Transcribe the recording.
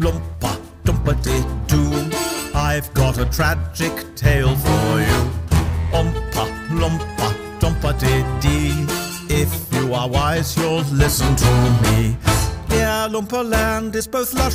Loompa, dumpity doo. I've got a tragic tale for you. Oompa, Loompa, dumpity dee. If you are wise, you'll listen to me. Yeah, Loompaland is both lush